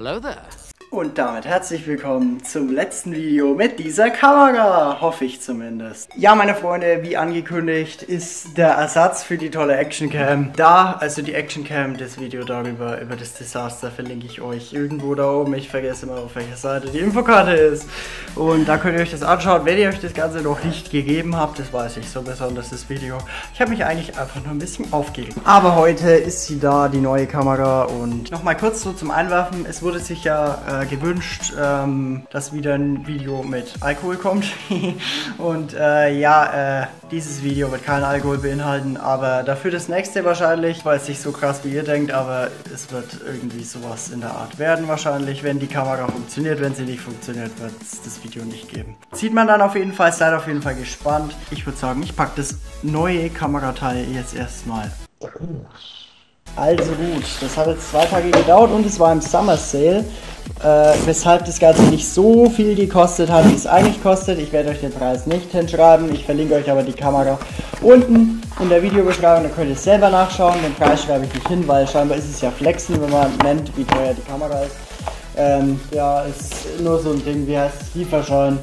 Hello there. Und damit herzlich willkommen zum letzten Video mit dieser Kamera, hoffe ich zumindest. Ja, meine Freunde, wie angekündigt, ist der Ersatz für die tolle Actioncam da. Also die Actioncam, das Video darüber, über das Desaster, verlinke ich euch irgendwo da oben. Ich vergesse immer, auf welcher Seite die Infokarte ist. Und da könnt ihr euch das anschauen, wenn ihr euch das Ganze noch nicht gegeben habt. Das weiß ich so besonders, das Video. Ich habe mich eigentlich einfach nur ein bisschen aufgeregt. Aber heute ist sie da, die neue Kamera. Und nochmal kurz so zum Einwerfen. Es wurde sich ja... Äh, äh, gewünscht, ähm, dass wieder ein Video mit Alkohol kommt. und äh, ja, äh, dieses Video wird keinen Alkohol beinhalten, aber dafür das nächste wahrscheinlich, weil es nicht so krass wie ihr denkt, aber es wird irgendwie sowas in der Art werden wahrscheinlich, wenn die Kamera funktioniert. Wenn sie nicht funktioniert, wird es das Video nicht geben. Sieht man dann auf jeden Fall, seid auf jeden Fall gespannt. Ich würde sagen, ich packe das neue Kamerateil jetzt erstmal also gut, das hat jetzt zwei Tage gedauert und es war im Summer Sale äh, weshalb das Ganze nicht so viel gekostet hat, wie es eigentlich kostet. Ich werde euch den Preis nicht hinschreiben, ich verlinke euch aber die Kamera unten in der Videobeschreibung, da könnt ihr selber nachschauen. Den Preis schreibe ich nicht hin, weil scheinbar ist es ja flexen, wenn man nennt, wie teuer die Kamera ist. Ähm, ja, ist nur so ein Ding, wie heißt es, Lieferschein.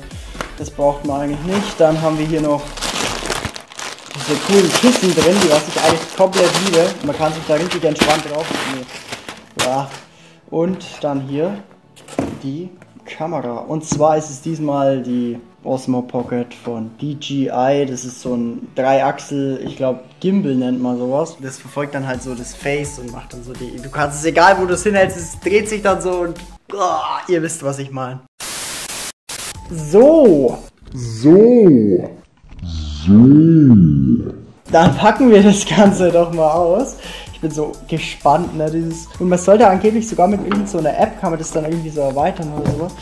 Das braucht man eigentlich nicht. Dann haben wir hier noch diese coolen Kissen drin, die was ich eigentlich komplett liebe. Man kann sich da richtig entspannt drauf. Nee. Ja. Und dann hier die Kamera. Und zwar ist es diesmal die Osmo Pocket von DJI. Das ist so ein Dreiachsel, ich glaube Gimbal nennt man sowas. Das verfolgt dann halt so das Face und macht dann so die. Du kannst es egal, wo du es hinhältst, es dreht sich dann so und oh, ihr wisst, was ich meine. So. So. So. Dann packen wir das Ganze doch mal aus. Ich bin so gespannt, ne, dieses... Und man sollte angeblich sogar mit irgendeiner so App, kann man das dann irgendwie so erweitern oder sowas.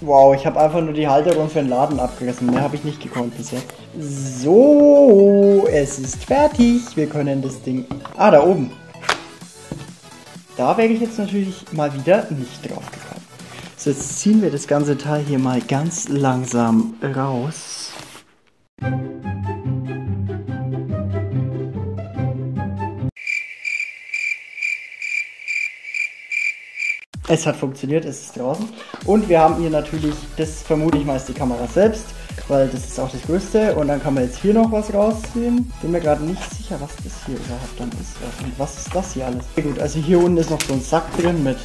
Wow, ich habe einfach nur die Halterung für den Laden abgerissen. Mehr habe ich nicht gekonnt bisher. So, es ist fertig. Wir können das Ding... Ah, da oben. Da wäre ich jetzt natürlich mal wieder nicht drauf gekommen. So, jetzt ziehen wir das ganze Teil hier mal ganz langsam raus. Es hat funktioniert, es ist draußen. Und wir haben hier natürlich, das vermute ich mal ist die Kamera selbst, weil das ist auch das Größte. Und dann kann man jetzt hier noch was rausziehen. Bin mir gerade nicht sicher, was das hier überhaupt dann ist. Und was ist das hier alles? Gut, also hier unten ist noch so ein Sack drin mit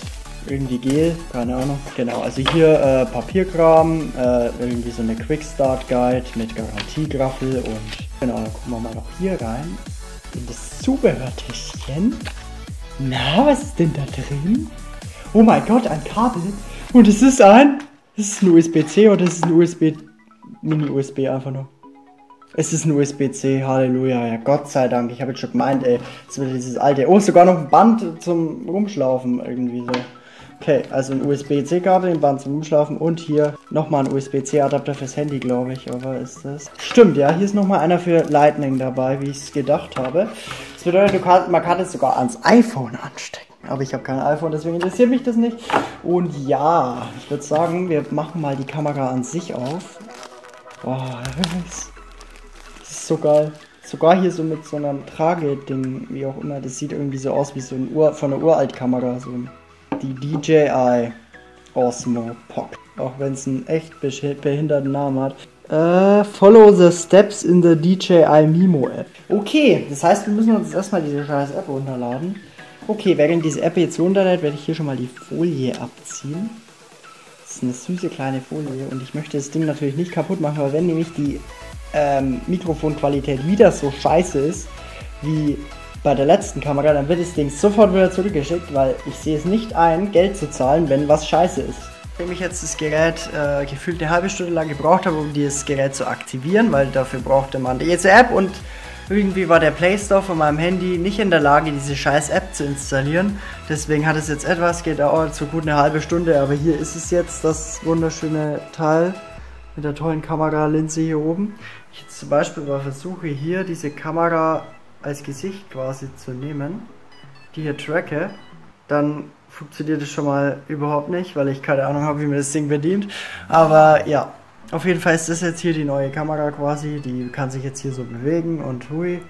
irgendwie Gel, keine Ahnung. Genau, also hier äh, Papierkram, äh, irgendwie so eine Quick Start Guide mit Garantiegraffel und genau, dann gucken wir mal noch hier rein in das Zubehörtäschchen. Na, was ist denn da drin? Oh mein Gott, ein Kabel. Und es ist ein. Ist es ein USB-C oder ist es ein USB. Mini-USB einfach nur? Es ist ein USB-C, Halleluja, ja Gott sei Dank. Ich habe jetzt schon gemeint, ey, es wird dieses alte. Oh, sogar noch ein Band zum Rumschlaufen irgendwie so. Okay, also ein USB-C-Kabel, ein Band zum Rumschlaufen und hier nochmal ein USB-C-Adapter fürs Handy, glaube ich. Aber ist das? Stimmt, ja, hier ist nochmal einer für Lightning dabei, wie ich es gedacht habe. Das bedeutet, man kann es sogar ans iPhone anstecken. Aber ich habe kein iPhone, deswegen interessiert mich das nicht. Und ja, ich würde sagen, wir machen mal die Kamera an sich auf. Boah, das ist so geil. Sogar hier so mit so einem Trageding, wie auch immer. Das sieht irgendwie so aus wie so ein Ur von einer Uraltkamera. So die DJI Osmo Pop. Auch wenn es einen echt behinderten Namen hat. Uh, follow the steps in the DJI Mimo App. Okay, das heißt, wir müssen uns erstmal diese scheiß App runterladen. Okay, während diese App jetzt runterlädt, werde ich hier schon mal die Folie abziehen. Das ist eine süße kleine Folie und ich möchte das Ding natürlich nicht kaputt machen, aber wenn nämlich die ähm, Mikrofonqualität wieder so scheiße ist wie bei der letzten Kamera, dann wird das Ding sofort wieder zurückgeschickt, weil ich sehe es nicht ein, Geld zu zahlen, wenn was scheiße ist. Nachdem ich jetzt das Gerät äh, gefühlt eine halbe Stunde lang gebraucht habe, um dieses Gerät zu aktivieren, weil dafür brauchte man die App und irgendwie war der Play Store von meinem Handy nicht in der Lage, diese scheiß App zu installieren. Deswegen hat es jetzt etwas gedauert, so gut eine halbe Stunde. Aber hier ist es jetzt, das wunderschöne Teil mit der tollen Kameralinse hier oben. Ich jetzt zum Beispiel mal versuche hier diese Kamera als Gesicht quasi zu nehmen, die hier tracke, dann funktioniert es schon mal überhaupt nicht, weil ich keine Ahnung habe, wie mir das Ding bedient. Aber ja, auf jeden Fall ist das jetzt hier die neue Kamera quasi. Die kann sich jetzt hier so bewegen und hui.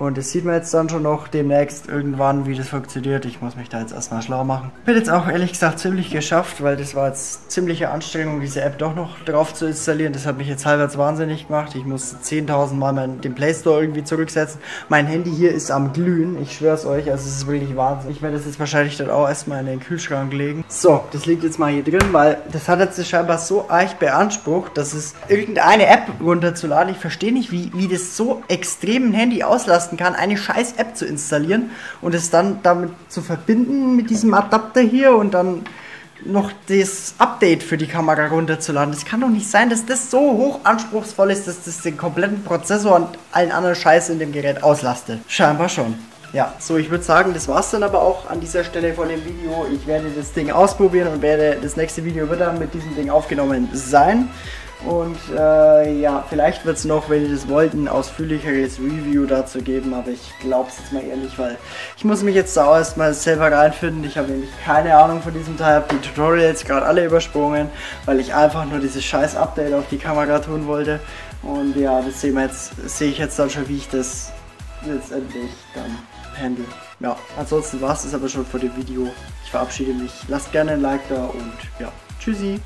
Und das sieht man jetzt dann schon noch demnächst irgendwann, wie das funktioniert. Ich muss mich da jetzt erstmal schlau machen. Bin jetzt auch ehrlich gesagt ziemlich geschafft, weil das war jetzt ziemliche Anstrengung, diese App doch noch drauf zu installieren. Das hat mich jetzt halbwegs wahnsinnig gemacht. Ich musste 10.000 Mal meinen, den Play Store irgendwie zurücksetzen. Mein Handy hier ist am Glühen. Ich schwör's euch, also es ist wirklich Wahnsinn. Ich werde das jetzt wahrscheinlich dann auch erstmal in den Kühlschrank legen. So, das liegt jetzt mal hier drin, weil das hat jetzt scheinbar so arg beansprucht, dass es irgendeine App runterzuladen. Ich verstehe nicht, wie, wie das so extrem ein Handy auslasten kann, eine scheiß App zu installieren und es dann damit zu verbinden mit diesem Adapter hier und dann noch das Update für die Kamera runterzuladen. Das kann doch nicht sein, dass das so hoch anspruchsvoll ist, dass das den kompletten Prozessor und allen anderen Scheiß in dem Gerät auslastet. Scheinbar schon. Ja, so ich würde sagen, das war's dann aber auch an dieser Stelle von dem Video. Ich werde das Ding ausprobieren und werde das nächste Video wird dann mit diesem Ding aufgenommen sein. Und äh, ja, vielleicht wird es noch, wenn ihr das wollt, ein ausführlicheres Review dazu geben, aber ich glaube es jetzt mal ehrlich, weil ich muss mich jetzt da erstmal selber reinfinden. Ich habe nämlich keine Ahnung von diesem Teil, habe die Tutorials gerade alle übersprungen, weil ich einfach nur dieses scheiß Update auf die Kamera tun wollte. Und ja, das sehen wir jetzt, sehe ich jetzt dann schon, wie ich das letztendlich dann handle. Ja, ansonsten war es das aber schon vor dem Video. Ich verabschiede mich. Lasst gerne ein Like da und ja, tschüssi.